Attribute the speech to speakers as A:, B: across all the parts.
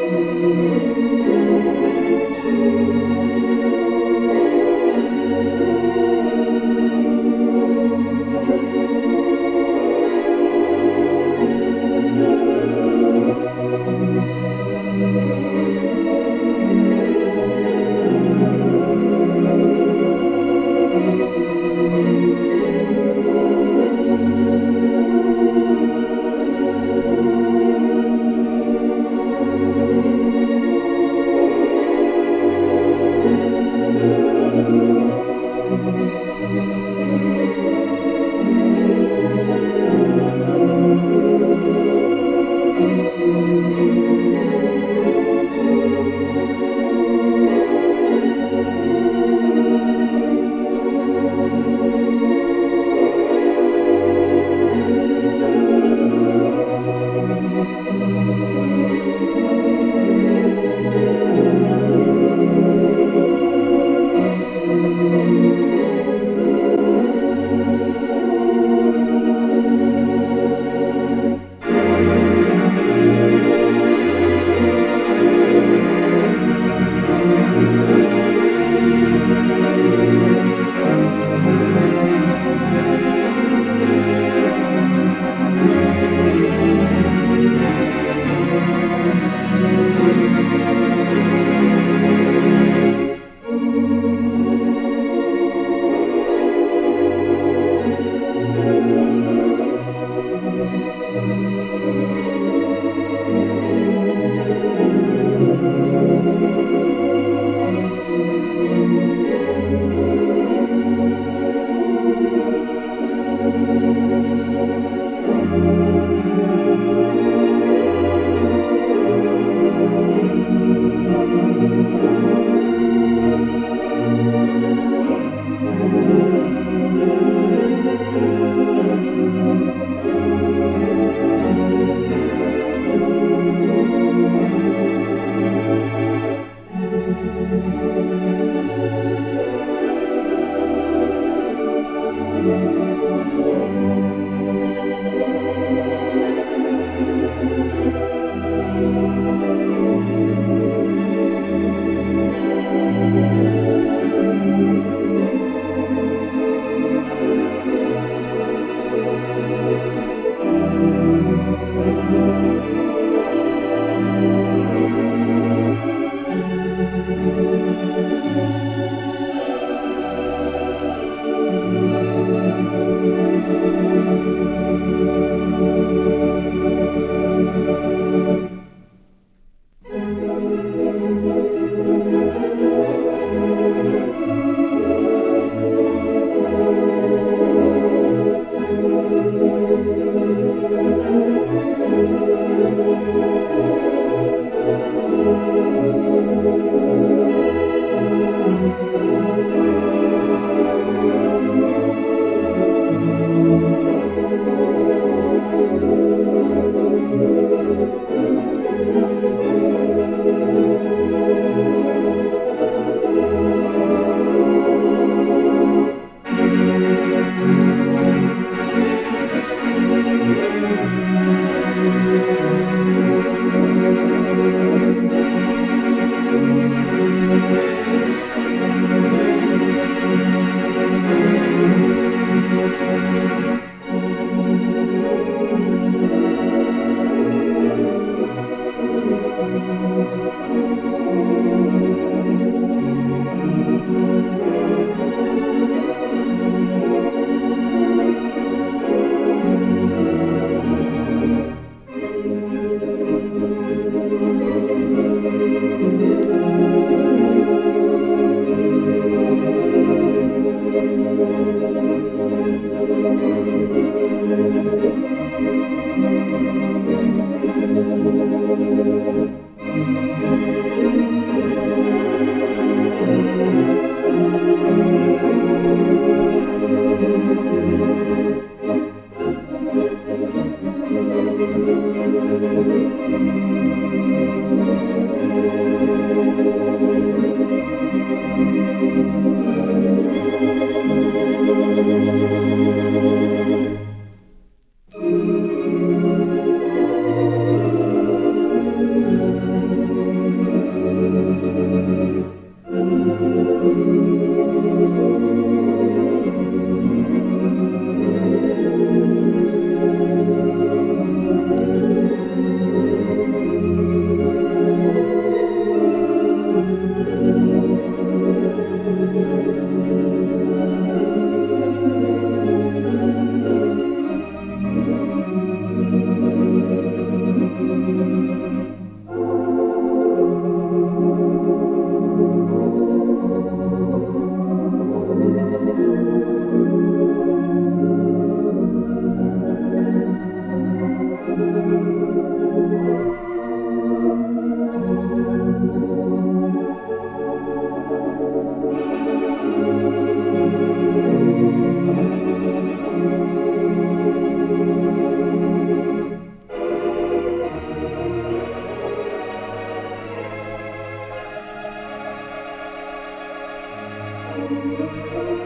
A: Thank you. Música Música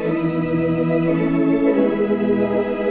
A: thank you